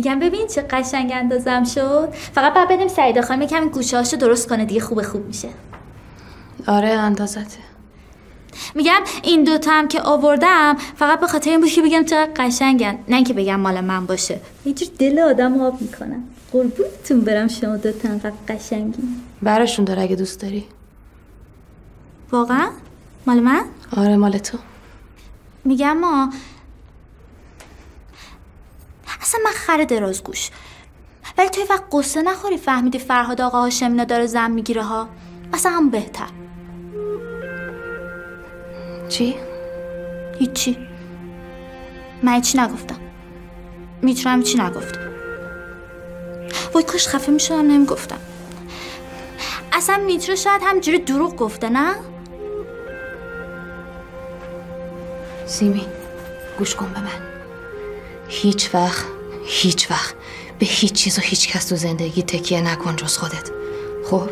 میگم ببین چه قشنگ اندازم شد. فقط بعد بدیم سعیده خانم کمی گوشه درست کنه دیگه خوب خوب میشه. آره اندازته. میگم این دوتا هم که آوردم فقط به خاطر این بود که بگم چقدر قشنگن. نه اینکه بگم مال من باشه. یه جور دل آدم آب می‌کنم قربونتون برم شما دوتا انقدر قشنگی براشون داره اگه دوست داری. واقعا؟ مال من؟ آره مال تو. میگم ما اصلا من خر درازگوش ولی توی وقت قصه نخوری فهمیدی فرهاد آقا هاشمینا داره زن می‌گیره ها؟ اصلا هم بهتر. چی؟ هیچی. من هیچی نگفتم. می‌تونم چی نگفتم وای کاش خفه می‌شدم نمی‌گفتم. اصلا میترو شاید همجوری دروغ گفته نه؟ سیمی گوش کن به من. هیچ وقت هیچ وقت به هیچ چیز و هیچ کس تو زندگی تکیه نکن جز خودت خب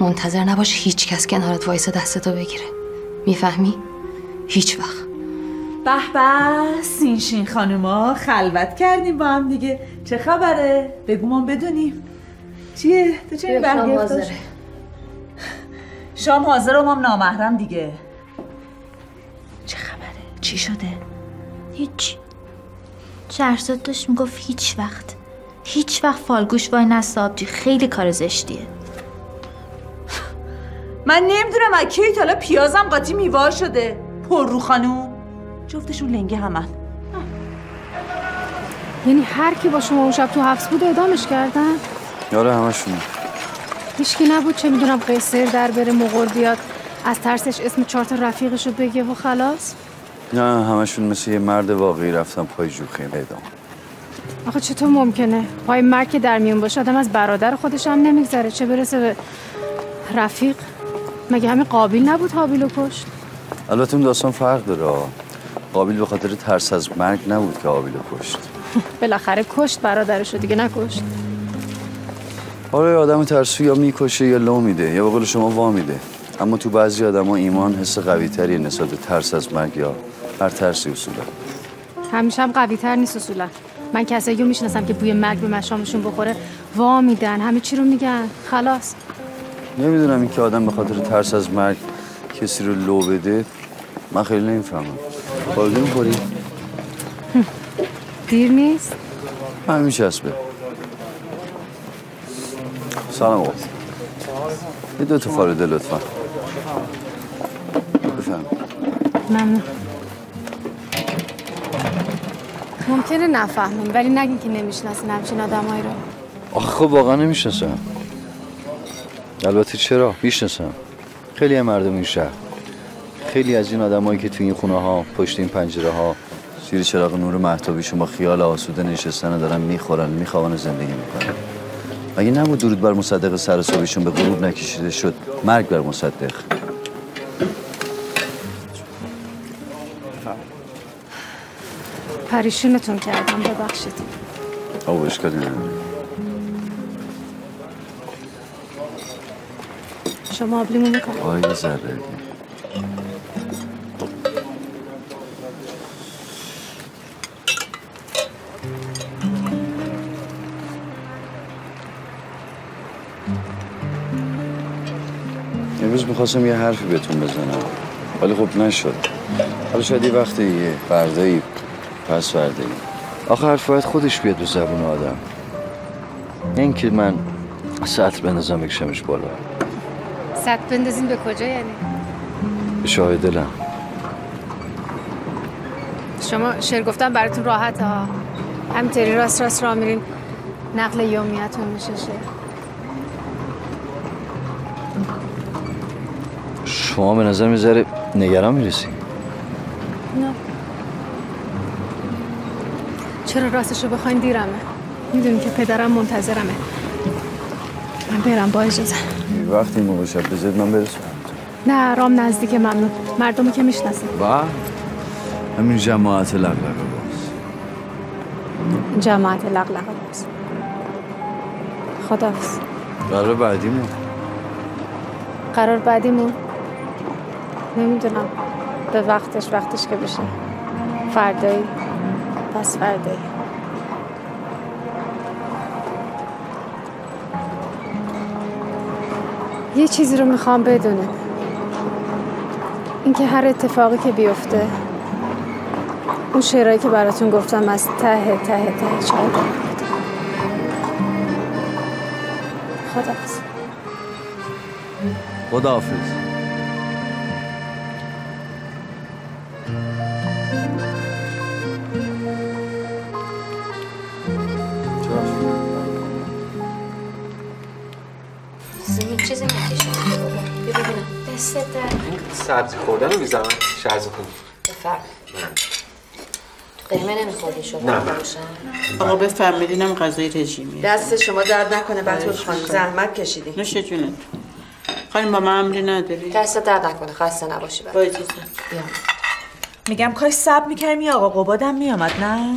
منتظر نباش هیچ کس کنارت وایس دستتو بگیره می‌فهمی؟ هیچ وقت به به سینشین خانوما خلوت کردیم با هم دیگه چه خبره؟ بگو ما بدونیم چیه؟ تو چه برگرفتاش؟ شام حاضر و مام نامحرم دیگه چه خبره؟ چی شده؟ هیچ شهرزاد داشت می‌گفت هیچ وقت. هیچ وقت فالگوش وای نست خیلی کار زشتیه. من نمی‌دونم از کی حالا پیازم قاطی میوار شده. پر رو خانوم. جفتشون لنگه همن. یعنی هر کی با شما اون شب تو حبس بود اعدامش کردن؟ یاره همشون. هیچکی نبود چه می‌دونم قیصر در بره مغور بیاد از ترسش اسم چهار تا رفیقشو بگه و خلاص؟ نه همشون مثل یه مرد واقعی رفتن پای جوخه اعدام آخه چطور ممکنه؟ پای مرگ که در میون باشه آدم از برادر خودش هم نمیگذره. چه برسه به رفیق؟ مگه همین قابیل نبود حابیل و کشت البته اون داستان فرق داره قابیل به خاطر ترس از مرگ نبود که حابیل رو کشت بالاخره کشت برادرشو دیگه نکشت. آره آدم ترسو یا می‌کشه یا لو میده یا به قول شما وا میده. اما تو بعضی آدما ایمان حس قوی تری نسبت به ترس از مرگ یا هر ترسی اصولا همیشه هم قوی تر نیست اصولا. من کسایی رو می‌شناسم که بوی مرگ به مشامشون بخوره وا میدن. همه چی رو میگن. خلاص. نمی‌دونم این که آدم به خاطر ترس از مرگ کسی رو لو بده من خیلی نمی‌فهمم. خالده می‌خوری؟ دیر نیست؟ همین چسبه سلام آقا. یه دو تا فاریده لطفا. بفهم ممنون. ممکنه نفهمین ولی نگین که نمی‌شناسین همچین آدمایی رو. آخه خب واقعا نمی‌شناسم. البته چرا؟ می‌شناسم. خیلی هم مردم این شهر. خیلی از این آدمایی که توی این خونه ها پشت این پنجره ها زیر چراغ نور محتابیشون با خیال آسوده نشستن دارن می‌خورن میخوابن و زندگی می‌کنن. مگه نبود درود بر مصدق سر به غروب نکشیده شد؟ مرگ بر مصدق. پریشونتون کردم ببخشید. آب اشکالی نداره شما آب لیمو می‌کنم آی ذره امروز می‌خواستم یه حرفی بهتون بزنم ولی خب نشد. حالا شاید یه وقت یه فردایی پس فردایی آخه حرف باید خودش بیاد به زبون آدم. این که من سطر بندازم بکشمش بالا. سطر بندازین به کجا یعنی؟ به شاه دلم. شما شعر گفتن براتون راحت ها. همینطوری راست راست را میرین. نقل یومیتون میشه شعر. شما به نظر می‌ذاره نگران می‌رسی؟ چرا راستشو بخواین دیرمه؟ می‌دونی که پدرم منتظرمه. من برم با اجازه. وقتی موقع شب بزید من برسونم. نه رام نزدیک ممنون. مردمی که می‌شناسیم با؟ همین جماعت لغلقه باز. جماعت لغلقه باز. خدافز قرار بعدیمون. قرار بعدیمون؟ نمی‌دونم. به وقتش وقتش که بشه. فردایی. پس فرده یه چیزی رو می‌خوام بدونه اینکه هر اتفاقی که بیفته اون شعرهایی که براتون گفتم از ته ته ته چای خدا خداحافظ. سبزی خوردن رو می‌زنم شرز خون. بفرم. قیمه نمیخوردی شد نه. آقا بفرمایید غذای رژیمی. دست شما درد نکنه بطول خانم زحمت کشیدیم نوش جونت. خانم با من امری نداری؟ دست درد نکنه خسته نباشی با برای اجازه. بیا. میگم کاش سب می‌کردیم یا آقا قبادم میامد نه؟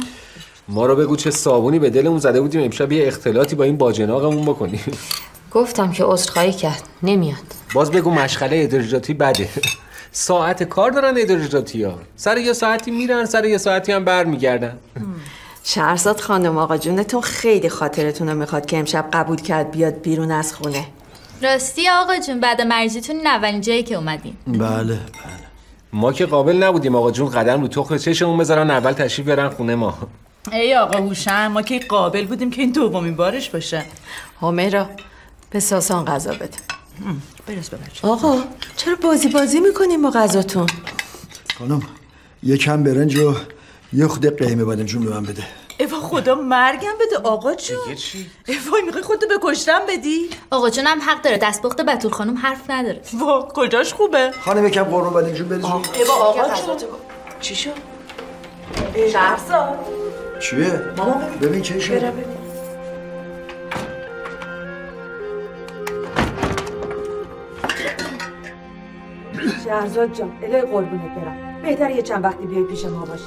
ما رو بگو چه صابونی به دلمون زده بودیم امشب یه اختلاطی با این باجناقمون بکنیم. گفتم که عذرخواهی کرد. نمیاد. باز بگو مشغله ادارجاتی بده. ساعت کار دارن ادارجاتی ها. سر یه ساعتی میرن سر یه ساعتی هم برمیگردن. شهرزاد خانم آقا جونتون خیلی خاطرتون رو می‌خواد که امشب قبول کرد بیاد بیرون از خونه. راستی آقا جون بعد مرزیتون این اولین جایی که اومدیم بله بله. ما که قابل نبودیم آقا جون قدم رو تخم چشمون بذارن اول تشریف بیارن خونه ما. ای آقا هوشن ما که قابل بودیم که این دومین بارش باشه. همیرا به ساسان غذا بده. برس ببر آقا چرا بازی بازی می‌کنیم با غذاتون؟ خانم یه کم برنج و یه خود قیمه بادمجون به من بده. ایوا خدا مرگم بده آقا جون. دیگه چی؟ ایوا می‌خوای خودتو به کشتن بدی؟ آقا جون هم حق داره دستپخت بتول خانم حرف نداره. وا کجاش خوبه؟ خانم یکم قرمه بادمجون بریزون ایوا آقا جون. چی شد؟ شهرزاد. چیه؟ ببین. چه شد. شهرزاد جان الهی قربونت برم. بهتر یه چند وقتی بیای پیش ما باشی.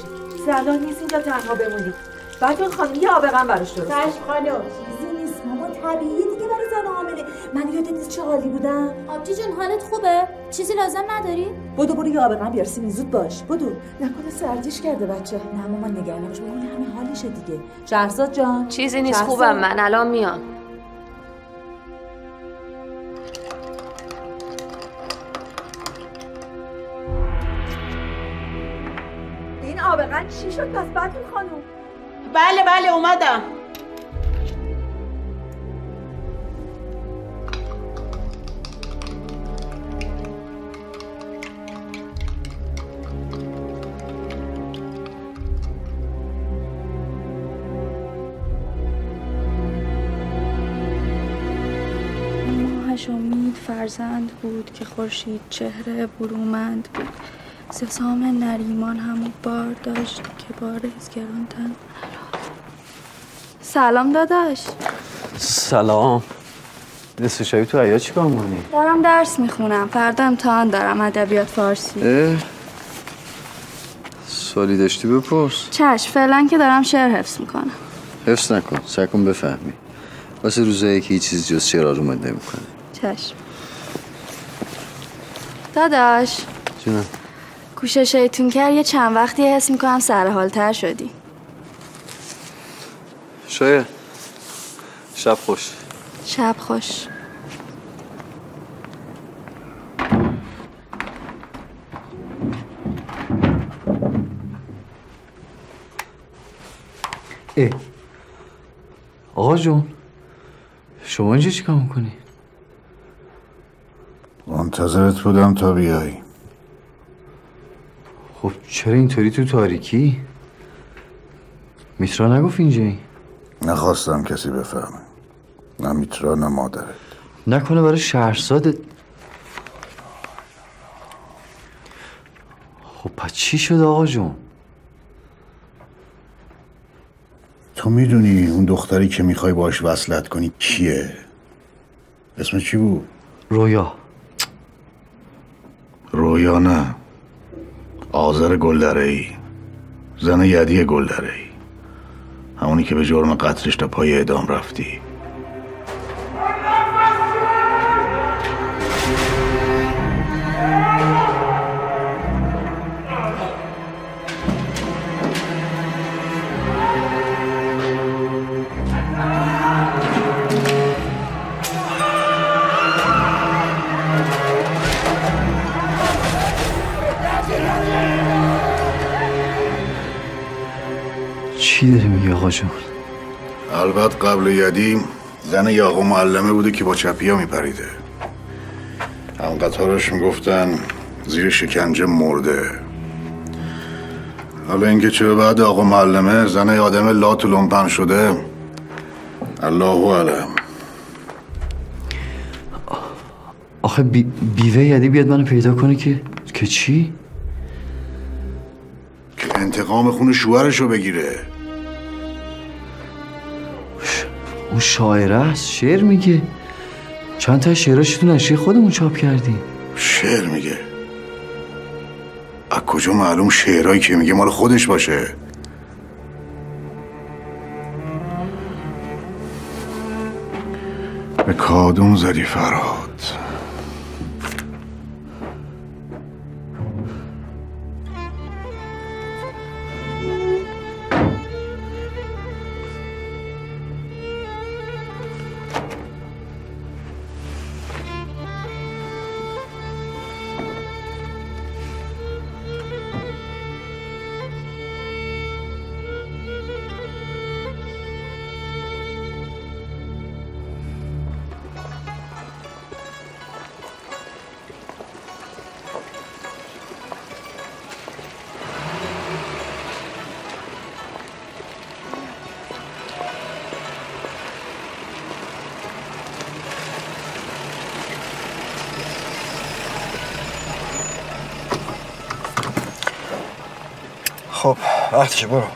سلام نیست اینجا تنها بمونی. بعد خانم یه آبغن براش درست چشم خانم چیزی نیست ماما طبیعیه دیگه برای زن حامله من یادت نیست چه حالی بودم. آبجی جون حالت خوبه؟ چیزی لازم نداری؟ بدو برو یه آبغن بیار سیمین زود باش. بدو. نکنه سردیش کرده بچه. نه ماما نگران نباش. ببین همین حالشه دیگه. شهرزاد جان. چیزی نیست. خوبم. من الان میام. چی شد؟ پس بعد خانم؟ بله بله اومدم. ماهش امید فرزند بود که خورشید چهره برومند بود. سسام نریمان همو بار داشت که بارز گرانتن سلام داداش. سلام. نصف شبی تو عیا چی کار می‌کنی؟ دارم درس می‌خونم. فردا امتحان دارم. ادبیات فارسی. اه. سوالی داشتی بپرس. چشم فعلا که دارم شعر حفظ می‌کنم. حفظ نکن. سعی کن بفهمی. واسه روزایی که هیچ چیز جز شعر آرومت نمی‌کنه. چشم. داداش. جونم. کوشه شیطون کر یه چند وقتی حس می‌کنم سرحالتر شدی. شاید. شب خوش. شب خوش. اه آقا جون شما اینجا چی کار می‌کنی؟ منتظرت بودم تا بیای. خب چرا اینطوری تو تاریکی؟ میترا نگفت اینجایی. نخواستم کسی بفهمه. نه میترا نه مادرت. نکنه برای شهرزاد خب پس چی شد آقا جون؟ تو می‌دونی اون دختری که می‌خوای باش وصلت کنی کیه؟ اسم چی بود؟ رویا. رویا نه. آذر گلدره ای زن یدی گلدره ای همونی که به جرم قتلش تا پای اعدام رفتی. البته قبل یدیم زن یاقو معلمه بوده که با چپیا میپریده. هم قطارش می‌گفتن زیر شکنجه مرده. حالا اینکه چه بعد آقا معلمه زن آدم لات و لنپن شده؟ الله علم آخه بی... بیوه یدی بیاد منو پیدا کنه که که چی؟ که انتقام خون شوهرشو بگیره. اون شاعره است شعر میگه. چند تا شعراش تو نشریه خودمون چاپ کردیم شعر میگه. از کجا معلوم شعرهایی که میگه مال خودش باشه؟ به کادوم زدی فرهاد. وقتشه برو.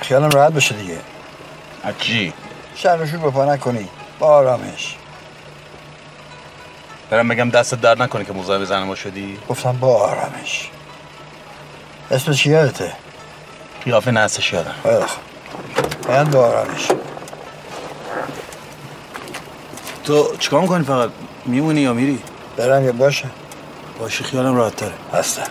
خیالم راحت بشه دیگه. از چی؟ شرشو به پا نکنی. با آرامش برم بگم دست در نکنه که مزاحم زن ما شدی؟ گفتم با آرامش اسم چی یادته؟ قیافه نستش یادم. خیلی باید با آرامش تو چیکار می‌کنی فقط؟ میمونی یا میری؟ برم یا باشه. باشی خیالم راحت تره. هستم.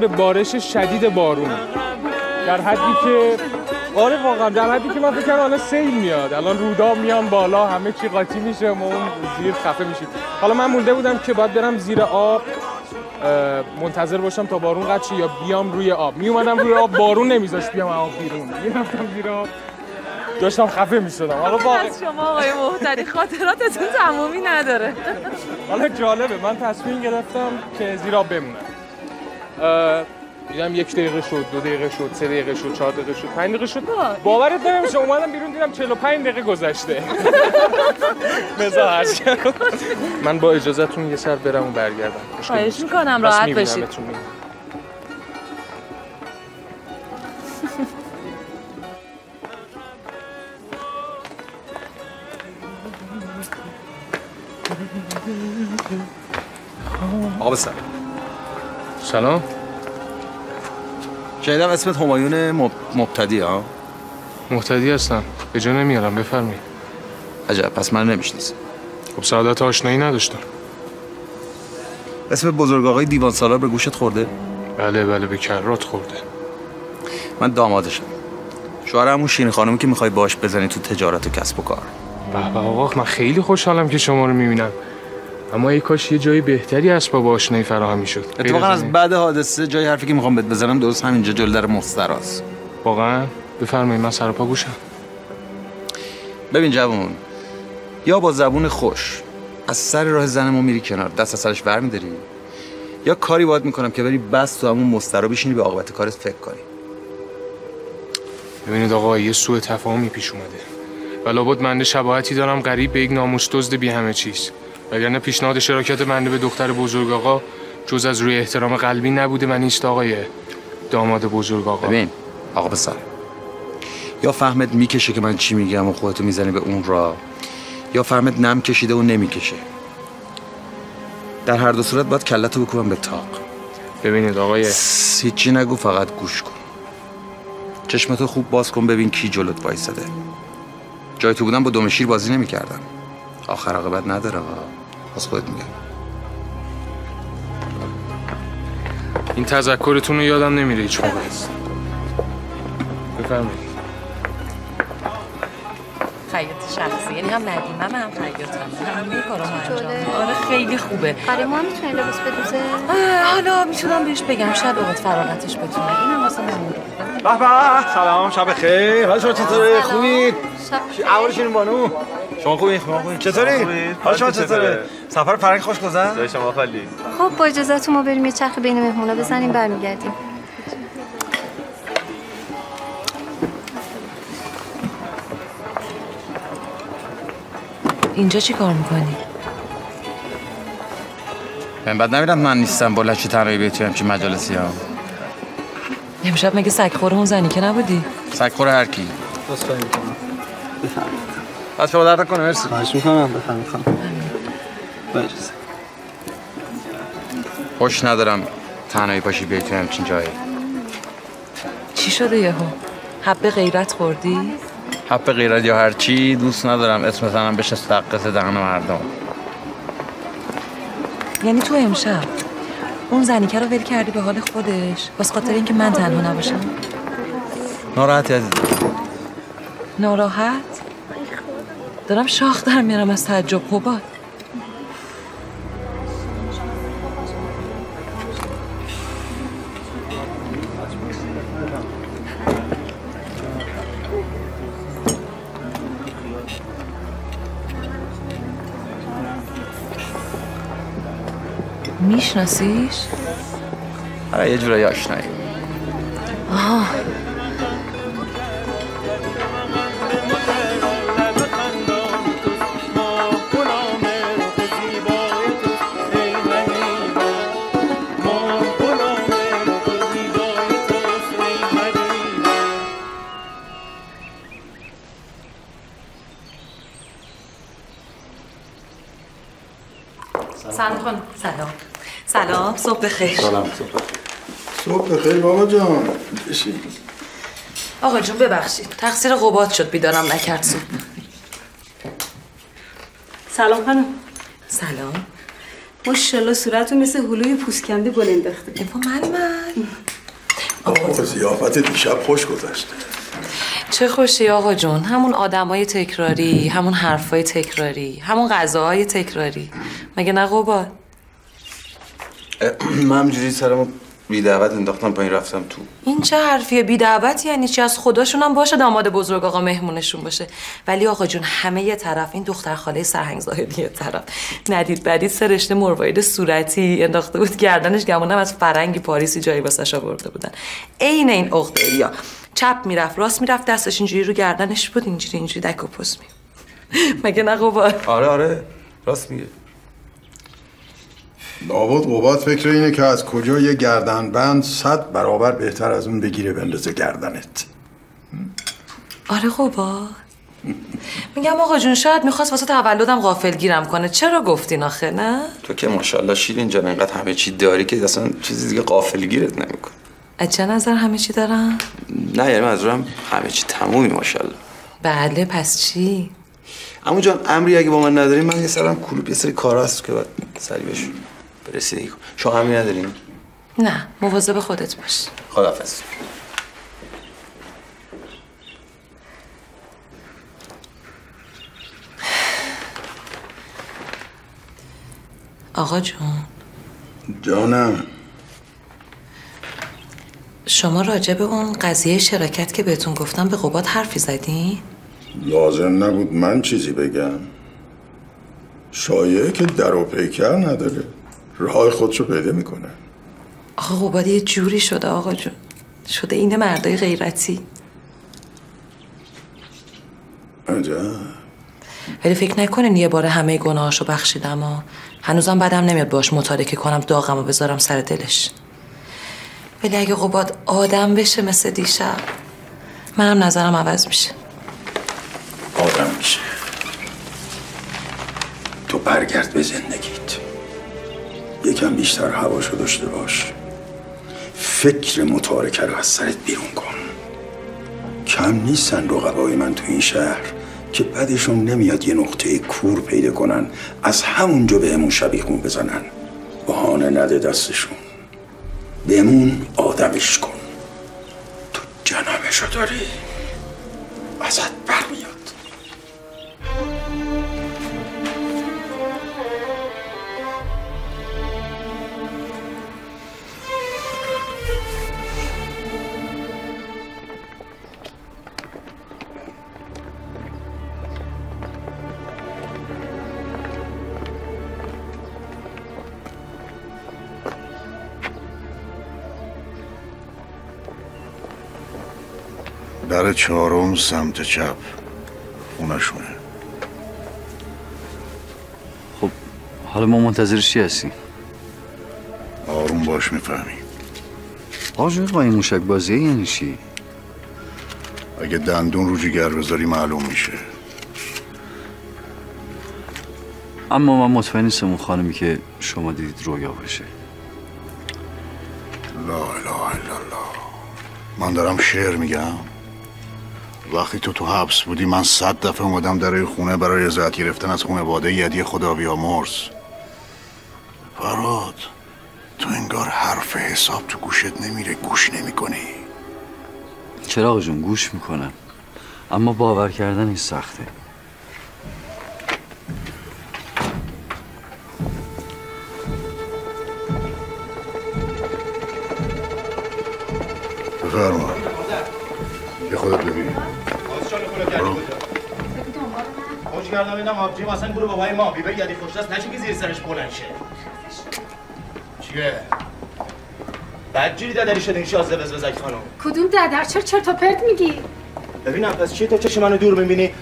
به بارش شدید بارون. در حدی که آره واقعا در حدی که من فکر کردم الان سیل میاد. الان رودا میان بالا همه چی قاطی میشه ما اون زیر خفه میشیم حالا من مونده بودم که باید برم زیر آب منتظر باشم تا بارون قد یا بیام روی آب. می اومدم روی آب بارون نمیذاشت بیام آب بیرون. می‌رفتم زیر آب. داشتم خفه می‌شدم. حالا واقعا از شما آقای محتری خاطراتتون تمامی نداره. حالا جالبه من تصمیم گرفتم که زیر آب بمونم. دیدم یک دقیقه شد دو دقیقه شد سه دقیقه شد چهار دقیقه شد پنج دقیقه شد باورت نمیشه اومدم بیرون دیدم 45 دقیقه گذشته مزاج من با اجازهتون یه سر برم و برگردم خواهش. می‌کنم راحت. باشید. آقا بسر سلام. شنیدم اسمت همایون مب... مبتدی ها. محتدی هستم. به جا نمیارم بفرمی. عجب پس من نمیشنیسی خب سعادت آشنایی نداشتم. اسم بزرگ آقای دیوان سالار به گوشت خورده؟ بله بله به کرات خورده. من دامادشم. شوهر همون شیرین خانمی که می‌خوای باش بزنی تو تجارت و کسب و کار. به به آقا من خیلی خوشحالم که شما رو می‌بینم. اما ای کاش یه جای بهتری اسباب آشنایی فراهم می‌شد. اتفاقا از بعد حادثه جای حرفی که می‌خوام بهت بزنم درست همینجا جلو در مستراست واقعا؟ بفرمایید من سر پا گوشم. ببین جوون یا با زبون خوش از سر راه زن ما میری کنار دست از سرش ور میداری یا کاری باید می‌کنم که بری بس تو همون مسترا بشینی به عاقبت کارت فکر کنی. ببینید آقا یه سوء تفاهمی پیش اومده. و لابد من شباهتی دارم قریب به یک ناموس دزد بی همه چیز. وگرنه پیشنهاد شراکت بنده به دختر بزرگ آقا جز از روی احترام قلبی نبوده و نیست آقای داماد بزرگ آقا. ببین آقا پسر یا فهمت می‌کشه که من چی میگم و خودتو می‌زنی به اون را یا فهمت نم کشیده و نمی‌کشه. در هر دو صورت باید کلتو بکوبم به تاق. ببینید آقای هیچی نگو فقط گوش کن. چشمتو خوب باز کن ببین کی جلوت وایساده. جای تو بودم با دم شیر بازی نمی‌کردم آخر عاقبت نداره آقا. از خودت میگم این تذکرتون رو یادم نمیره هیچ موقع. بفرمایید. شخصی. یعنی هم ندیمم هم خیاطم همه کارا انجام. آره خیلی خوبه. برای ما می‌تونه لباس بدوزه؟ آه، حالا می‌تونم بهش بگم شاید اوقات فراغتش بتونه. اینم واسه من به به سلام شب خیر. حال شما چطوره خوبید اولشون بانو؟ شما خوبی؟ شما خوبی؟ چطوری؟ حال شما چطوره سفر فرنگ خوش گذشت؟ شما خالی. خب با اجازهتون ما بریم یه چرخ بین مهمونا بزنیم برمیگردیم. اینجا چی کار می‌کنی؟ من بعد نمیرم من نیستم با لچه تنهایی بیتی همچین مجالسی ها امشب مگه سگ خوره اون زنی که نبودی؟ سگ خور هر کی بسخواهی می‌کنم بس شما درد کنه مرسی خواهش می‌کنم بفهم اجازه خوش ندارم تنهایی پاشی بیای توی همچین جایی چی شده یهو؟ حب غیرت خوردی؟ حب غیرت یا هر چی دوست ندارم اسم زنم بشه سقط دهن مردم. یعنی تو امشب اون زنیکه رو ول کردی به حال خودش؟ واسه خاطر اینکه من تنها نباشم. ناراحتی عزیزم. ناراحت؟ دارم شاخ در میارم از تعجب. قباد میشناسیش؟ آره یه جورایی آشنایی صبح بخیر. سلام. صبح بخیر بابا جان. بشین. آقا جون ببخشید. تقصیر قباد شد بیدارم نکرد صبح سلام خانم. سلام. ماشاءالله صورتتون مثل هلوی پوسکنده گل انداخته. با من من آقا زیافت دیشب خوش گذشت چه خوشی آقا جون. همون آدمای تکراری همون حرفای تکراری همون غذاهای تکراری. مگه نه قباد؟ من همجوری سرمو بی دعوت انداختم پایین رفتم تو. این چه حرفیه؟ بی دعوت یعنی چی؟ از خداشون هم باشه داماد بزرگ آقا مهمونشون باشه. ولی آقا جون همه یه طرف این دختر خاله سرهنگ زاهدی یه طرف. ندید بدید سه رشته مروارید صورتی انداخته بود گردنش گمونم از فرنگی پاریسی جایی واسش آورده بودن. عین این عقده یا چپ می‌رفت راست می‌رفت دستش اینجوری رو گردنش بود اینجوری اینجوری دک و پس می مگه نه آره آره. راست میگه. لابد قباد فکر اینه که از کجا یه گردن بند صد برابر بهتر از اون بگیره بندازه گردنت. آره قباد میگم آقا جون شاید می‌خواست واسه تولدم غافل گیرم کنه. چرا گفتین آخه نه؟ تو که ماشاءالله شیرین جان انقدر همه چی داری که اصلا چیزی دیگه قافلگیرت نمیکن از چه نظر همه چی دارم نه یعنی منظورم همه چی تمومی ماشاءالله. بله پس چی؟ اما جان امری اگه با من نداری من یه سرم کلوب یه سری کارا هست که باید سری بهش برسیدگی کن شما همین ندارین نه مواظب خودت باش. خدافظ آقا جون. جانم. شما راجع به اون قضیه شراکت که بهتون گفتم به قباد حرفی زدین؟ لازم نبود من چیزی بگم. شایعه که در و پیکر نداره. راه خودشو پیدا می‌کنه. آقا قباد یه جوری شده آقا جون. شده این مردای غیرتی. عجب. ولی فکر نکنین یه بار همه گناهاشو بخشیدم و هنوزم بدم نمیاد باش متارکه کنم داغم و بذارم سر دلش. ولی اگه قباد آدم بشه مثل دیشب منم نظرم عوض میشه. آدم میشه. تو برگرد به زندگیت یکم بیشتر هواشو داشته باش. فکر متارکه رو از سرت بیرون کن. کم نیستن رقبای من تو این شهر که بعدشون نمیاد یه نقطه کور پیدا کنن از همونجا بهمون شبیخون بزنن. بهانه نده دستشون. بهمون آدمش کن. تو جنمشو داری. ازت برمیاد. چهارم سمت چپ. خونشونه خب حالا ما منتظر چی هستیم؟ آروم باش می‌فهمی. آقا جون این موشک بازیه یعنی چی؟ اگه دندون رو جگر بذاری معلوم میشه. اما من مطمئن نیستم اون خانمی که شما دیدید رویا باشه. لا اله الا الله. من دارم شعر میگم. وقتی تو تو حبس بودی من صد دفعه اومدم در خونه برای رضایت گرفتن از خونه باده یدی خدا بیامرز فراد تو انگار حرف حساب تو گوشت نمیره گوش نمی‌کنی. چراغ جون گوش می‌کنم. اما باور کردن این سخته. بفرما. یه خودت ببین برو. خوش کردم اینم آبجیم اصلا گروه بابای ما بیبه یدی خوش دست نشه که زیر سرش بلند شه. چیه؟ بدجوری دادری شد این شازده بز بزک خانم. کدوم ددر چرا چرت و پرت میگی؟ ببینم پس چی تو چشم منو دور می‌بینی.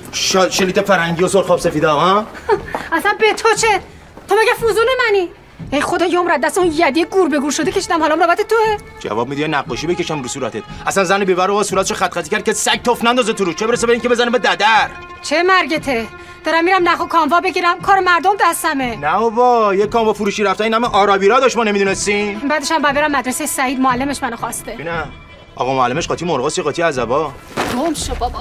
شلیت فرنگی و سرخاب سفیده ها؟ اصلا به تو چه؟ تو مگه فوزون منی؟ ای خدا یه عمر دست اون یدی گور به گور شده کشیدم. حالا رابط توه. جواب میدی نقاشی بکشم رو صورتت؟ اصلا زن بیبر رو صورتشو خط خطی کرد که سگ توف نندازه تو رو؟ چه برسه به اینکه بزنه به ددر؟ چه مرگته؟ دارم میرم نخو کاموا بگیرم. کار مردم دستمه. نه بابا یه کاموا فروشی رفته این همه آرابیرا داشت ما نمی‌دونستیم. بعدش هم برم مدرسه سعید معلمش منو خواسته. ببینم آقا معلمش قاطی مرغاسی قاطی عزبا گم شو بابا.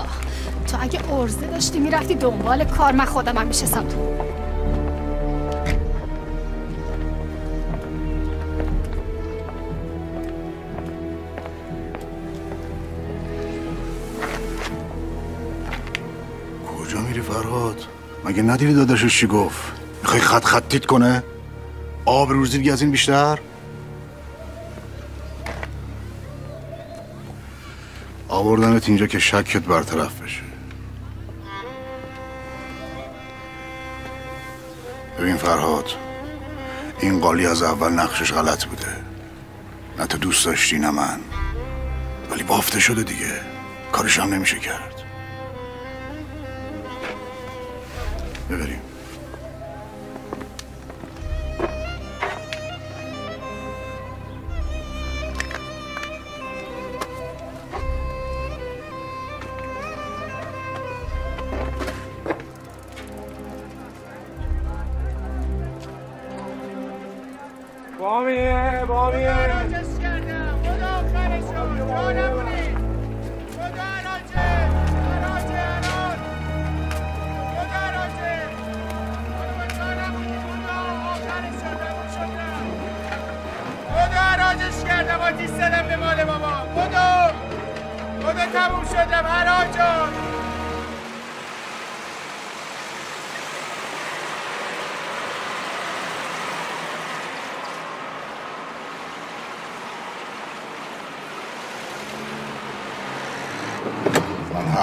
تو اگه ارزه داشتی می‌رفتی دنبال کار من خودم هم میشستم تو. فرهاد مگه ندیدی داداشش چی گفت؟ می‌خوای خط خطیت کنه؟ آب رو زیر از این بیشتر؟ آوردنت اینجا که شکت برطرف بشه. ببین فرهاد این قالی از اول نقشش غلط بوده. نه تو دوست داشتی نه من. ولی بافته شده دیگه. کارش هم نمیشه کرد. Ne vereyim?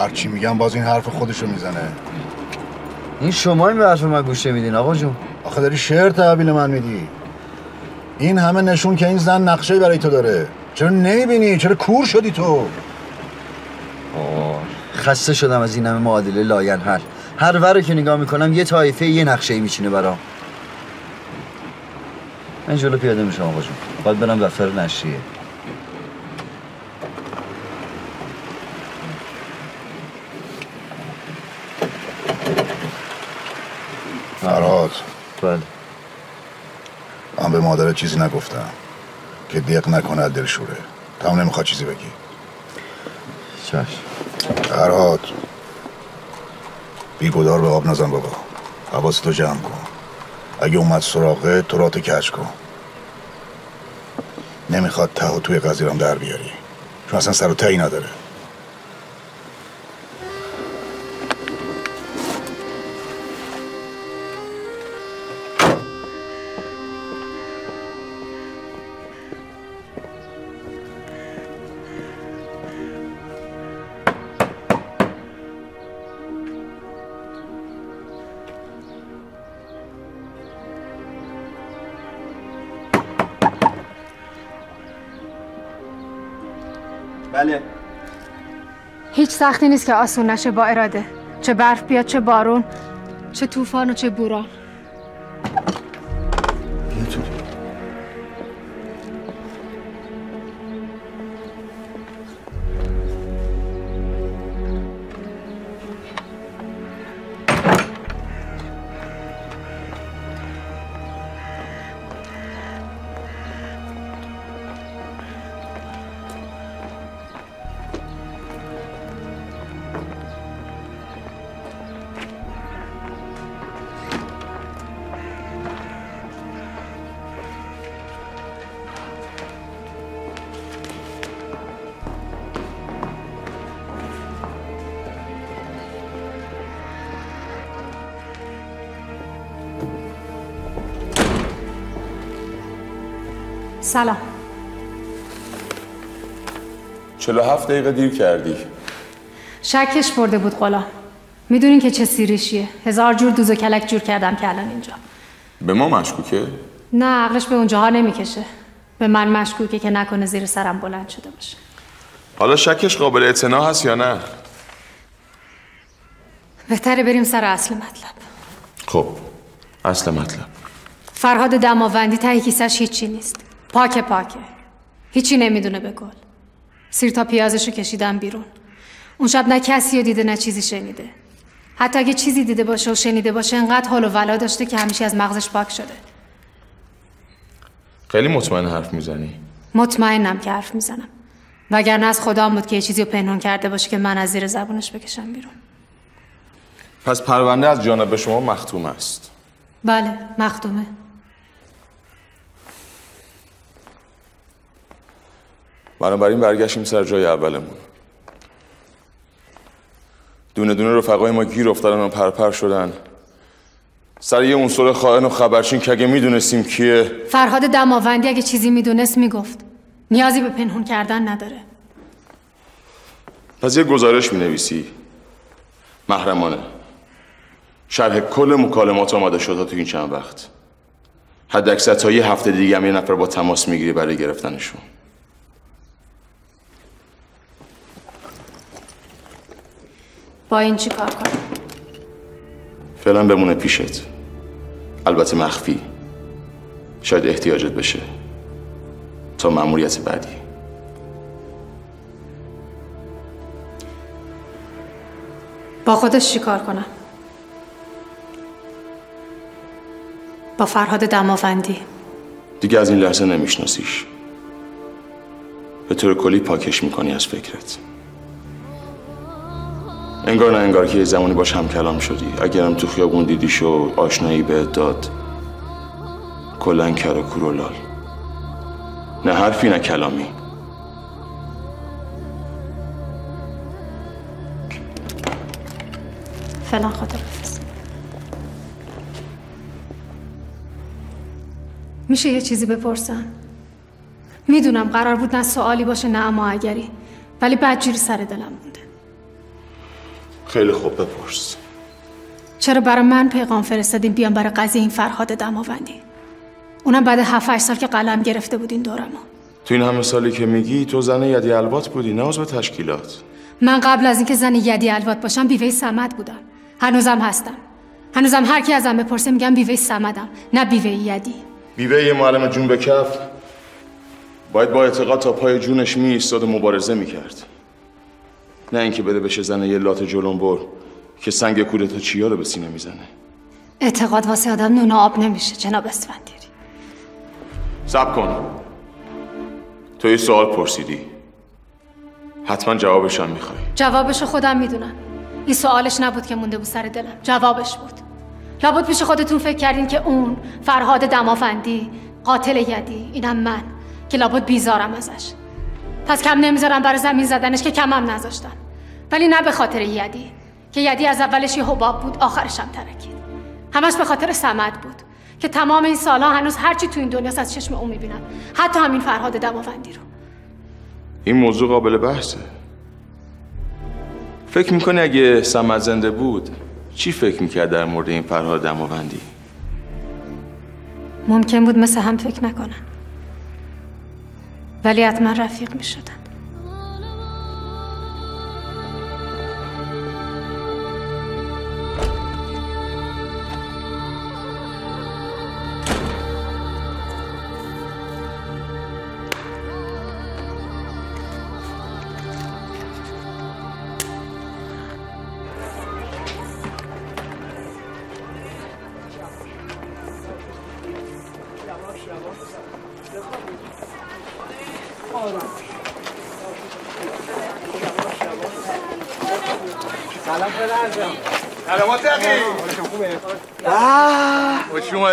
من هر چی میگم باز این حرف خودشو می‌زنه. این شما این به حرف من گوش میدین آقا جون. آخه داری شعر تحویل من میدی. این همه نشون که این زن نقشه برای تو داره. چرا نمی‌بینی؟ چرا کور شدی تو؟ آه، خسته شدم از این همه معادله لاینحل هر ور که نگاه می‌کنم یه طایفه یه نقشه میچینه برام. من جلو پیاده میشم آقا جون. باید برم دفتر نشریه فرهاد بله. من به مادر چیزی نگفتم که دیق نکنه از دلشوره تمام نمی‌خواد چیزی بگی. چشم. فرهاد بیگدار به آب نزن بابا. حواستو جمع کن. اگه اومد سراغه تو راتو کج کن. نمی‌خواد ته و توی قضیرم در بیاری. چون اصلا سر و تهی نداره. سختی نیست که آسون نشه با اراده. چه برف بیاد چه بارون چه طوفان و چه بوران. سلام. 47 دقیقه دیر کردی. شکش برده بود غلام می‌دونین که چه سیریشیه. هزار جور دوز و کلک جور کردم که الان اینجا. به ما مشکوکه؟ نه عقلش به اونجاها نمی‌کشه. به من مشکوکه که نکنه زیر سرم بلند شده باشه. حالا شکش قابل اعتنا هست یا نه؟ بهتره بریم سر اصل مطلب. خب اصل مطلب. فرهاد دماوندی ته کیسش هیچی نیست. پاک پاکه. هیچی نمی‌دونه به گل. سیر تا پیازشو کشیدم بیرون. اون شب نه کسی رو دیده نه چیزی شنیده. حتی اگه چیزی دیده باشه و شنیده باشه انقدر حال و ولا داشته که همیشه از مغزش پاک شده. خیلی مطمئن حرف می‌زنی. مطمئنم که حرف می‌زنم. وگرنه از خدام بود که یه چیزی رو پنهون کرده باشه که من از زیر زبونش بکشم بیرون. پس پرونده از جانب شما مختوم است. بله مختومه. بنابراین برگشتیم سر جای اولمون. دونه دونه رفقای ما گیر افتادن و پرپر شدن. سر یه عنصر خائن و خبرچین که اگه می‌دونستیم کیه. فرهاد دماوندی اگه چیزی می‌دونست می‌گفت. نیازی به پنهون کردن نداره. پس یه گزارش می‌نویسی. محرمانه. شرح کل مکالمات آماده شده تو این چند وقت. حد اکثر تا یه هفته دیگه هم یه نفر با تماس می‌گیری برای گرفتنشون. با این چی کار کنم؟ فعلا بمونه پیشت. البته مخفی. شاید احتیاجت بشه. تا مأموریت بعدی. با خودش چی کار کنم؟ با فرهاد دماوندی. دیگه از این لحظه نمیشناسیش. به طور کلی پاکش می‌کنی از فکرت. انگار نه انگار که یه زمانی باش هم کلام شدی. اگرم تو خیابون دیدیش و آشنایی بهت داد. کلا کر و کور و لال. نه حرفی نه کلامی. فعلا خدا میشه یه چیزی بپرسم؟ می‌دونم قرار بود نه سوالی باشه نه اما اگری. ولی بدجوری سر دلم مونده خیلی خوب بپرس. چرا برای من پیغام فرستادین بیام برای قضیه این فرهاد دماوندی؟ اونم بعد 7 8 سال که قلم گرفته بودین دورمو. تو این همه سالی که میگی تو زن یدی البات بودی نه عضو تشکیلات. من قبل از اینکه زن یدی الوات باشم بیوه سمد بودم. هنوزم هستم. هنوزم هر کی ازم بپرسه میگم بیوه سمدم نه بیوه یدی. بیوه یه معلم جون به کف؟ باید با اعتقاد تا پای جونش می ایستاد و مبارزه می‌کرد. نه اینکه بده بشه زن یه لات جلنبر که سنگ کودتا چیا رو به سینه می‌زنه. اعتقاد واسه آدم نون آب نمیشه جناب اسفندیاری. سب کن. تو یه سوال پرسیدی. حتما جوابش هم می‌خوای. جوابش رو خودم می‌دونم. این سوالش نبود که مونده بود سر دلم. جوابش بود. لابد پیش خودتون فکر کردین که اون فرهاد دمافندی قاتل یدی اینم من که لابد بیزارم ازش. پس کم نمی‌ذارم برای زمین زدنش که کمم نذاشتم ولی نه به خاطر یدی که یدی از اولش یه حباب بود آخرش هم ترکید. همش به خاطر سمت بود که تمام این سالها هنوز هرچی تو این دنیاست از چشم اون می‌بینم حتی همین فرهاد دماوندی رو. این موضوع قابل بحثه. فکر می‌کنی اگه سمت زنده بود چی فکر می‌کرد در مورد این فرهاد دماوندی؟ ممکن بود مثل هم فکر نکنن. ولی حتما رفیق می‌شدن.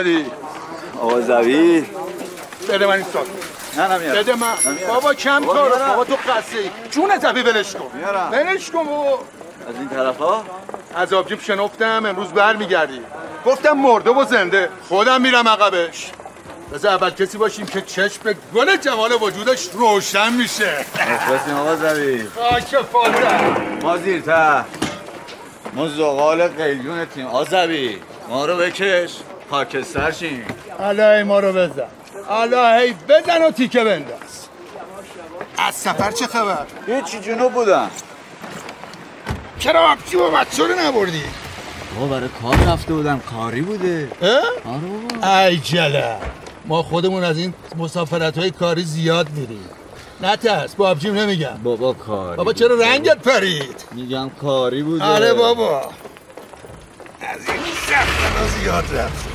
اومدی؟ آقا زوید بده من این سال. نه نمیارم بده من. بابا کم کار میارم. بابا تو قصه ای. جون زبی ولش کن. میارم. ولش کن بابا. از این طرف ها از آبجیب شنفتم. امروز برمیگردی. گفتم مرده و زنده. خودم میرم عقبش. بذار اول کسی باشیم که چشم به گل جمال وجودش روشن میشه. مخلصیم آقا زوید خاک فادر ما زیرتر. ما زغال قیلیون تیم. آزوی ما رو بکش. خاکستر شیم الهی ما رو بزن. الهی بزن و تیکه بنداز. از سفر چه خبر؟ هیچی جنوب بودم. چرا آبجی و بچه رو نبردی؟ ما برای کار رفته بودم. کاری بوده. آره ای جله ما خودمون از این مسافرت های کاری زیاد میریم نه ترس با آبجیم نمیگم. بابا کاری بابا چرا رنگت پرید؟ میگم کاری بوده. آره بابا. از این سختنا زیاد رفت.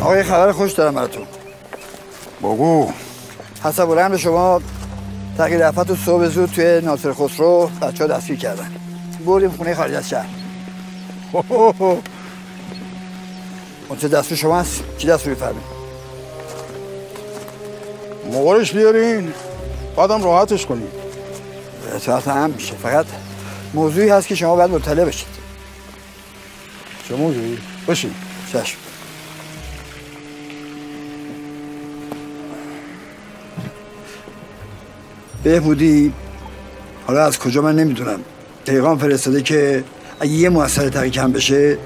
آقا یه خبر خوش دارم براتون. بگو. حسب الامر شما. تغییر رفت و صبح زود توی ناصر خسرو بچه ها دستگیر کردن. بردیم خونه خارج از شهر. اون چه دستور شما هست؟ چی دستوری فرمید؟ مغارش بیارین. بعدم راحتش کنین. اطاعت هم میشه. فقط موضوعی هست که شما باید مطلع بشید. چه موضوعی؟ بشین چشم. بهبودی حالا از کجا من نمی‌دونم. پیغام فرستاده که اگه یه موثر تقی کم بشه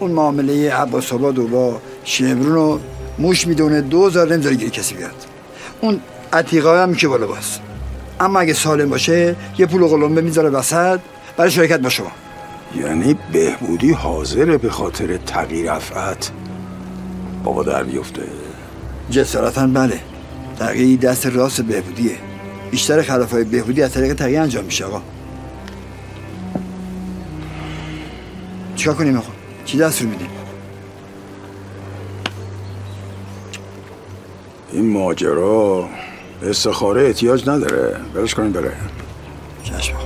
اون معامله عباس آباد و با شمرون رو موش می‌دونه دوزار نمی‌ذاره گیری کسی بیاد. اون عتیقه هم که بالا باز. اما اگه سالم باشه یه پول و قلمبه می‌ذاره وسط برای شرکت با شما. یعنی بهبودی حاضره به خاطر تغییر رفعت بابا در بیفته. جسارتا بله. تغییر دست راست بهبودیه. بیشتر خلافای بهبودی از طریق تغییر انجام میشه آقا. چیکار کنیم آقا؟ چی دستور میدیم؟ این ماجرا به استخاره احتیاج نداره. برش کنیم بره. چشم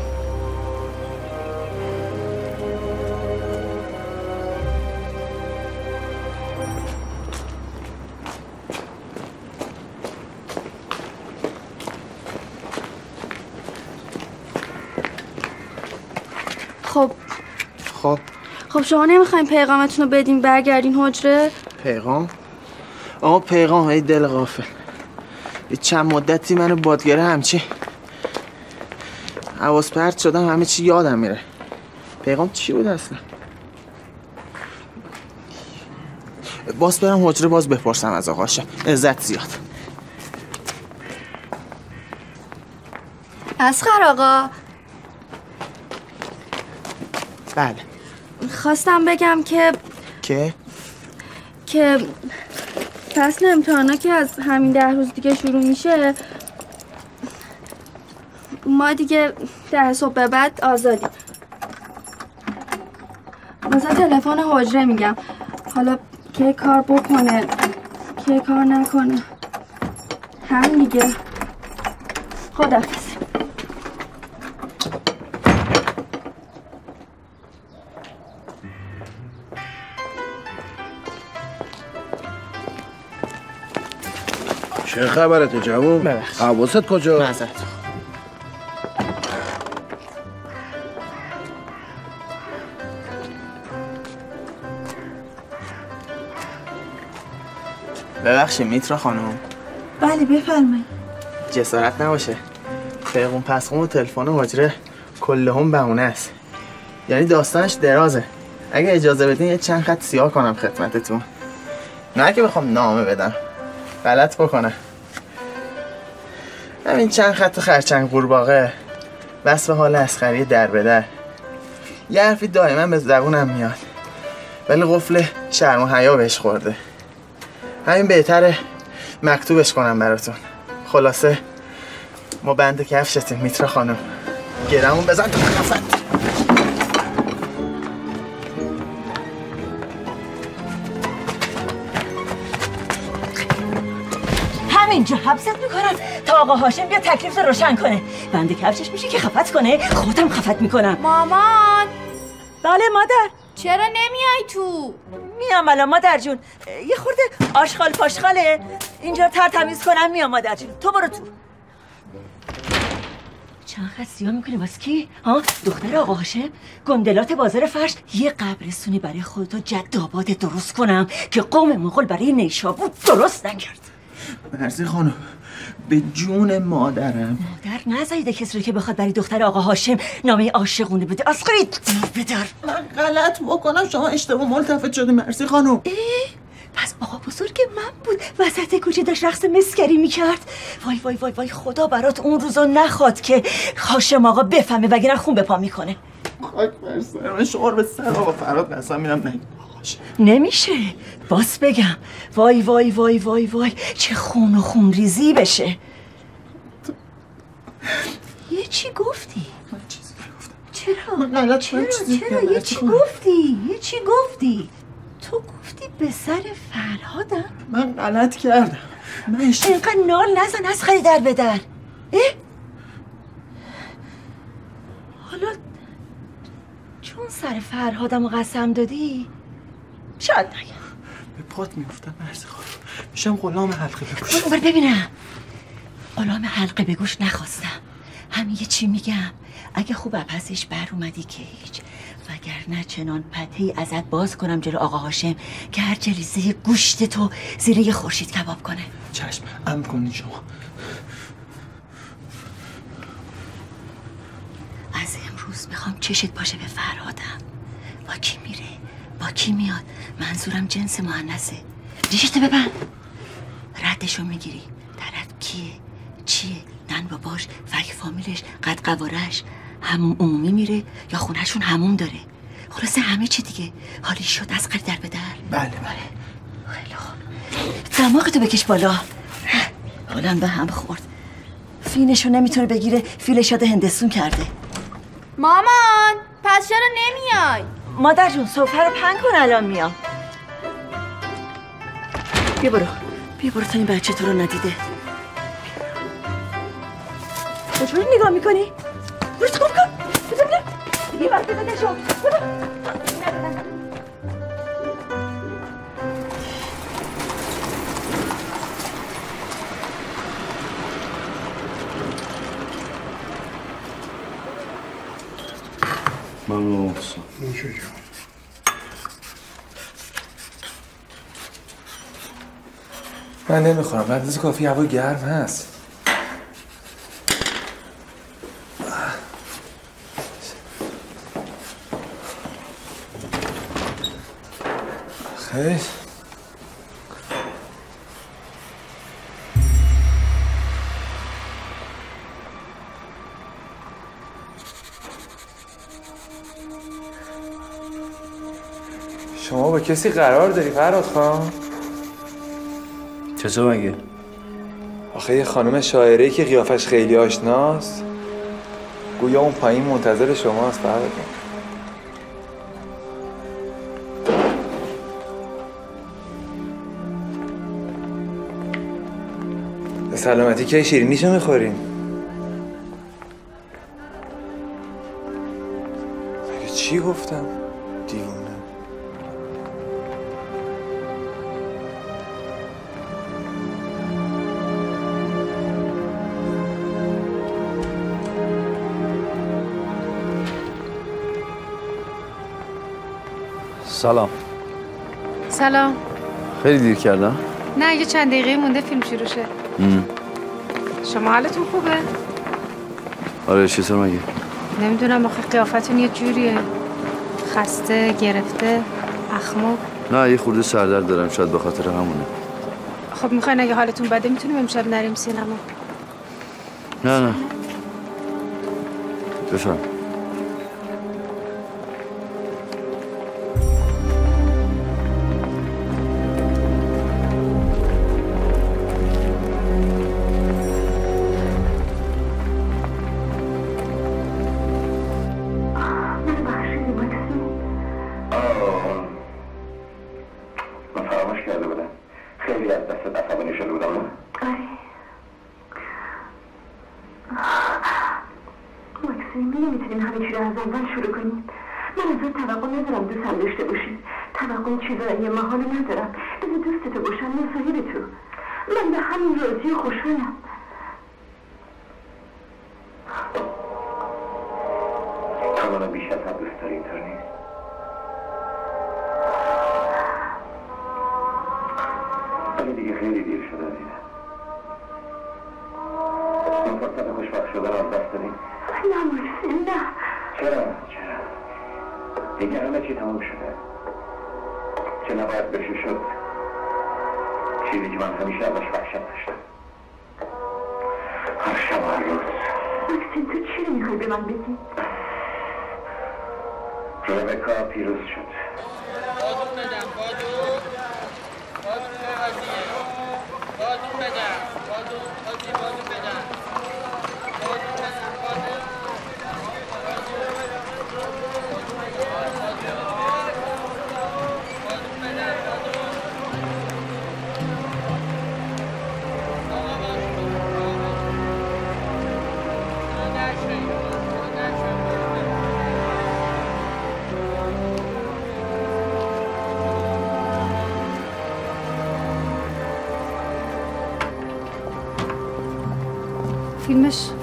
خب. خب. خب شما نمی‌خواین پیغامتون رو بدین برگردین حجره؟ پیغام؟ آقا پیغام های دل غافل. چند مدتی منو بادگره همچی حواس پرت شدم همه چی یادم میره. پیغام چی بود اصلا؟ باز برم حجره باز بپرسم از آقاشم عزت زیاد. اسخر آقا. بله. خواستم بگم که که؟ که فصل امتحانا که از همین ده روز دیگه شروع میشه. ما دیگه ده صبح به بعد آزادیم. مثلا تلفن حجره میگم. حالا که کار بکنه؟ که کار نکنه؟ هم دیگه. خدافز چه خبرته جوون؟ حواست کجا؟ معذرت ببخشید میترا خانم. بله بفرمایید. جسارت نباشه. پیغون پسخون و تلفن و حجره کلهم بهونه است. یعنی داستانش درازه. اگه اجازه بدین یه چند خط سیاه کنم خدمتتون. نه که بخوام نامه بدم. غلط بکنم همین چند خط خرچنگ قورباغه. وصف حال اسخری در به در. یه حرفی دائما به زبونم میاد. ولی قفل شرم و حیا بهش خورده. همین بهتره مکتوبش کنم براتون. خلاصه ما بند کفشتیم میترا خانم. گرمون بزن تو همینجا حبست می‌کنم تا آقا هاشم بیا تکلیف رو روشن کنه. بند کفشش میشه که خفت کنه. خودم خفت می‌کنم. مامان! بله مادر. چرا نمیای تو؟ میام الان مادر جون. یه خورده آشغال پاشغاله. اینجا تر تمیز کنم میام مادر جون. تو برو تو. چند خط سیاه می‌کنی واسه کی؟ ها؟ دختر آقا هاشم؟ گندلات بازار فرش. یه قبرستونی برای خودتو جد آباد درست کنم که قوم مغول برای نیشابور درست نکرد. مرزی خانم به جون مادرم. مادر نزایده کسی رو که بخواد برای دختر آقا هاشم نامه عاشقونه بده. اسخری دور بدار من غلط بکنم شما اشتباه ملتفت شدی مرسی خانم. پس آقا بزرگ من بود. وسط کوچه داشت رقص مسکری می‌کرد. وای وای وای وای خدا برات اون روزا نخواد که هاشم آقا بفهمه وگرنه خون به پا می‌کنه. خاک بر سر شعار به سر آقا فراد قسم میرم نگی نمیشه باز بگم وای وای وای وای وای چه خون و خون ریزی بشه یه چی گفتی؟ چرا؟ چرا؟ چرا؟ یه چی گفتی؟ یه چی گفتی؟ تو گفتی به سر فرهادم؟ من غلط کردم من. اینقدر نال نزن از خری در به در؟ حالا چون سر فرهادم قسم دادی شاید نگم به پات میفتم مرسی خانم میشم غلام حلقه بگوش برو ببینم. غلام حلقه به گوش نخواستم. همین یه چی میگم. اگه خوب پسش بر اومدی که هیچ. وگرنه چنان پته ازت باز کنم جلو آقا هاشم که هر جلیزه گوشت تو زیر یه خورشید کباب کنه. چشم ام کنید شما. از امروز می‌خوام چشت باشه به فرهادم. با کی میره؟ با کی میاد؟ منظورم جنس مهنسه ریشتو ببند. ردشو می‌گیری. طرف کیه؟ چیه؟ نن باباش فک فامیلش قد قوارش همون عمومی میره یا خونهشون همون داره؟ خلاصه همه چی دیگه. حالی شد از قد در به در. بله بله. خیلی خوب. دماغتو بکش بالا. حالا به هم خورد. فینشو نمی‌تونه بگیره. فیل شده هندستون کرده. مامان پس چرا نمیای؟ مادر جون سفره رو پنگ کن الان میام. بیا برو. بیا برو تا این بچه تو رو ندیده. کجوری نگاه می‌کنی؟ برو تو کن. ببینم یه وقت بده شو من نمی‌خورم. بعد از کافی هوا گرم هست. خیلی کسی قرار داری فراد خان؟ چطور مگه؟ آخه یه خانم شاعره که قیافش خیلی آشناست گویا اون پایین منتظر شماست فراد سلامتی که شیرینیشو می‌خوریم مگه چی گفتم؟ سلام. سلام. خیلی دیر کردم. نه یه چند دقیقه مونده فیلم شروع شه. شما حالتون خوبه؟ آره چطور مگه؟ نمی‌دونم آخه قیافتون یه جوریه. خسته گرفته اخمو نه یه خورده سردرد دارم شاید به خاطر همونه. خب می‌خواین اگه حالتون بده می‌تونیم امشب نریم سینما. نه نه. بفهم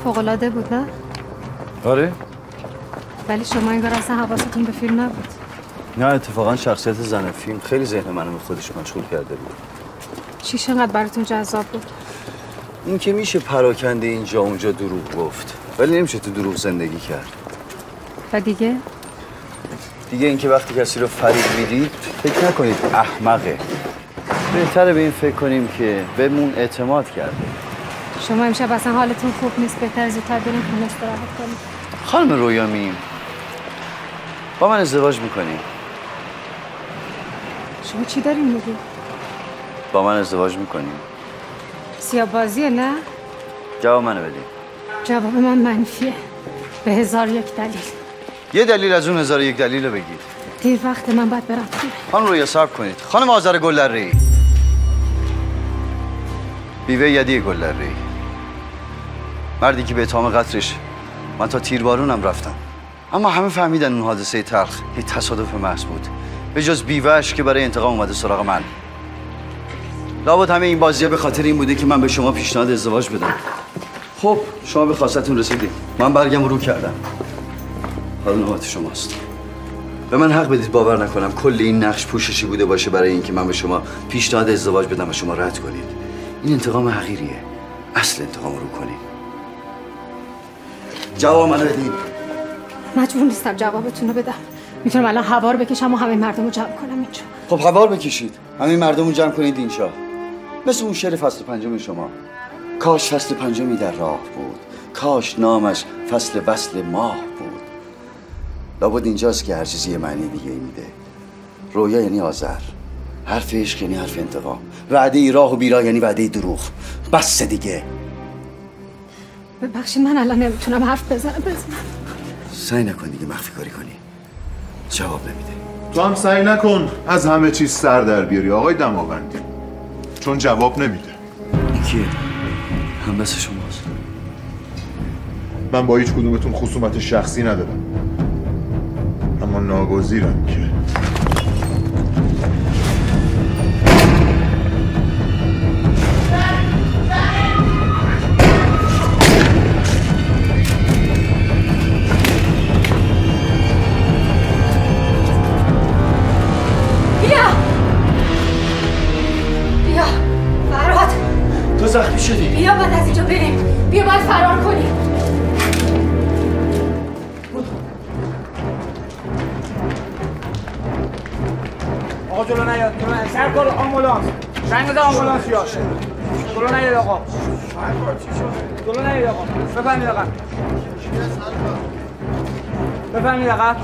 فوقالعاده بود نه؟ آره. ولی شما انگار اصلا حواستون به فیلم نبود. نه اتفاقا شخصیت زن فیلم خیلی ذهن منو به خودش مشغول کرده بود. چیش انقدر براتون جذاب بود. این که میشه پراکنده اینجا اونجا دروغ گفت ولی نمیشه تو دروغ زندگی کرد. و دیگه؟ دیگه اینکه وقتی کسی رو فریب می‌دید فکر نکنید احمقه. بهتره به این فکر کنیم که بهمون اعتماد کرده. شما امشب اصلا حالتون خوب نیست بهتر زودتر بریم خونه استراحت کنیم. خانم رویامی با من ازدواج می‌کنیم شما چی دارین میگی؟ با من ازدواج می‌کنیم سیابازیه نه؟ جواب منو بدید جواب من منفیه. به هزار یک دلیل. یه دلیل از اون هزار یک دلیل رو بگید دیر وقت من باید برم خانم رویا صبر کنید. خانم آذر گلری بیوه یدی گلری مردی که به اتهام قتلش من تا تیربارونم رفتم. اما همه فهمیدن اون حادثه تلخ یه تصادف محض بود. به جز بیوهش که برای انتقام اومده سراغ من. لابد همه این بازیه به خاطر این بوده که من به شما پیشنهاد ازدواج بدم. خب شما به خواستتون رسیدید من برگم رو کردم. حالا نوبت شماست. به من حق بدید باور نکنم کل این نقش پوششی بوده باشه برای اینکه من به شما پیشنهاد ازدواج بدم و شما رد کنید. این انتقام حقیریه. اصل انتقام رو کنید. جواب من بدید مجبور نیستم جوابتون رو بدم. می‌تونم الان هوا رو بکشم و همه مردم رو جمع کنم اینجا. خب هوار بکشید. همین مردم رو جمع کنید اینجا. مثل اون شعر فصل پنجم شما. کاش فصل پنجمی در راه بود. کاش نامش فصل وصل ماه بود. لابد اینجاست که هر چیزی یه معنی دیگه میده. رویا یعنی آذر. حرف عشق یعنی حرف انتقام. وعده ای راه و بیراه یعنی وعده دروغ. بس دیگه. ببخشید من الان نمی‌تونم حرف بزنم. بزنم سعی نکن دیگه مخفی کاری کنی. جواب نمیده. تو هم سعی نکن از همه چیز سر در بیاری آقای دماوندی. چون جواب نمیده. کیه؟ هم مثل شماست. من با هیچ کدومتون خصومت شخصی ندارم. اما ناگزیرم که آمبولانس. زنگ بده آمبولانس بیاد جلو نیاد آقا جلو نیاد آقا بفهمید آقا بفهمید آقا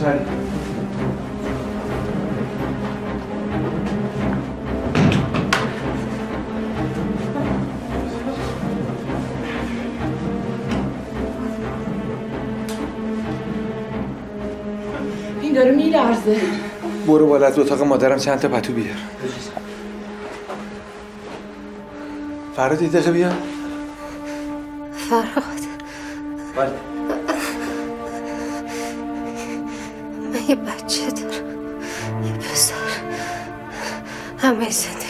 نری این داره میلرزه. برو بالا از اتاق مادرم چند تا پتو بیار. فراد یه دقیقه بیا فرهاد. بله. همه زندگیم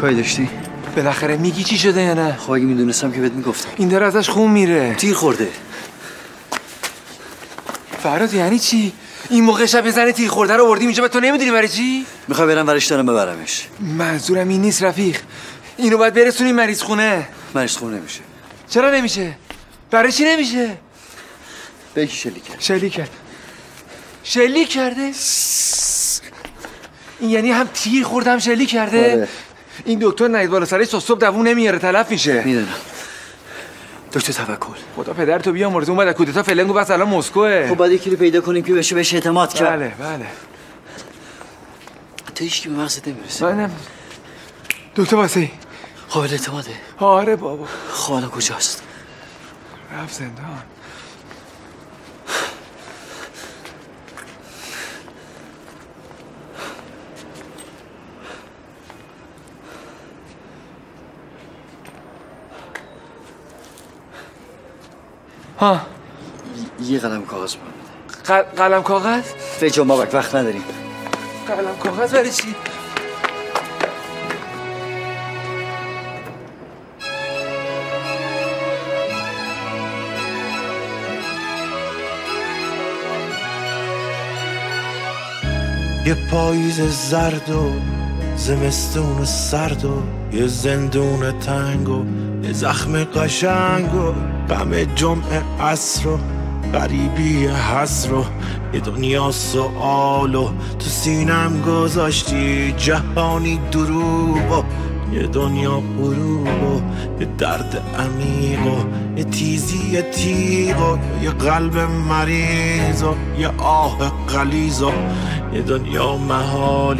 کاری داشتی؟ بالاخره میگی چی شده یا نه؟ خب اگه می‌دونستم که بهت می‌گفتم. این داره ازش خون میره. تیر خورده. فراد یعنی چی؟ این موقع شب یه زن تیر خورده رو آوردیم اینجا به تو نمی‌دونی برای چی؟ می‌خوای برم ورش دارم ببرمش. منظورم این نیست رفیق. اینو باید برسونی مریض خونه. مریض خونه نمیشه. چرا نمیشه؟ برای چی نمیشه؟ بگی شلی کرد. شلیک کرد. شلیک کرده؟ این یعنی هم تیر خورده هم شلیک کرده؟ آره. این دکتر نهید بالا سرش تا صبح دووم نمیاره تلف میشه. می‌دونم. دکتر توکل؟ خدا پدر تو بیا مرز اومد از کودتا فلنگو بس الان مسکوه. خب باید یکی رو پیدا کنیم که بشه بهش اعتماد کرد. بله بله. تو هیچ به مغزت نمی‌رسه. منم دکتر واسه قابل اعتماده. آره بابا. خب الان کجاست؟ رفت زندان. ها. یه قلم کاغذ بود قل- قلم کاغذ؟ فکر ما وقت نداریم. قلم کاغذ برای چی؟ یه پاییز زرد و زمستون سرد و یه زندون تنگ و یه زخم قشنگ و غم جمعه عصر و غریبی حسر و یه دنیا سوال و تو سینم گذاشتی جهانی دروب و یه دنیا غروب و یه درد عمیق و یه تیزی تیغ و یه قلب مریض و یه آه غلیظ و یه دنیا محال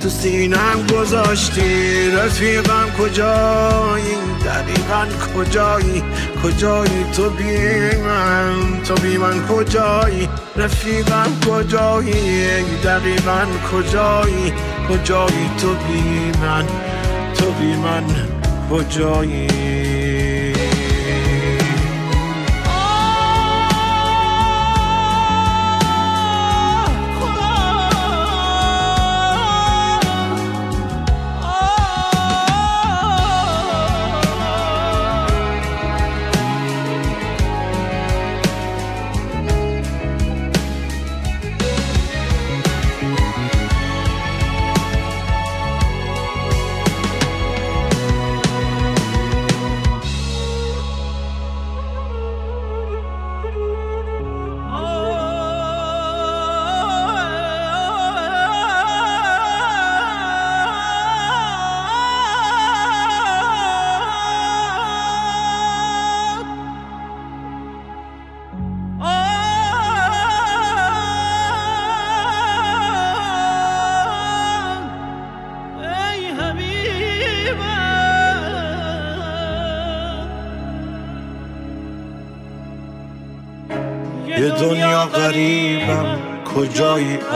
تو سینم گذاشتی؟ رفیقم کجایی؟ دقیقا کجایی؟ کجایی تو بی من؟ تو بی من کجایی؟ رفیقم کجایی؟ دقیقا کجایی؟ کجایی تو بی من؟ تو بی من کجایی؟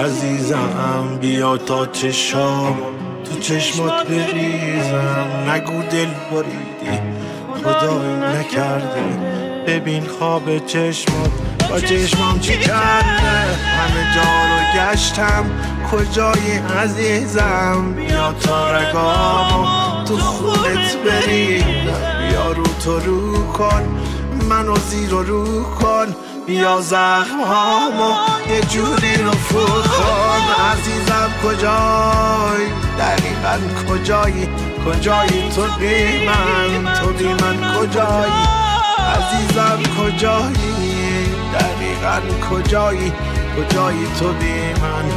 عزیزم بیا تا چشام. تو چشمات بریزم نگو دل بریدی. خدایی نکرده. ببین خواب چشمات با چشمام چی کرده؟ همه جا رو گشتم کجایی عزیزم؟ بیا تا رگامو تو خونت بریدم بیا رو تو رو کن منو زیر رو کن. بیا زخم هامو یه جوری رو کن. عزیزم کجایی؟ دقیقا کجایی؟ کجایی تو بی من؟ تو بی من کجایی؟ عزیزم کجایی؟ دقیقا کجایی؟ کجایی تو بی من؟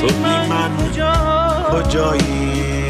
تو بی من کجایی؟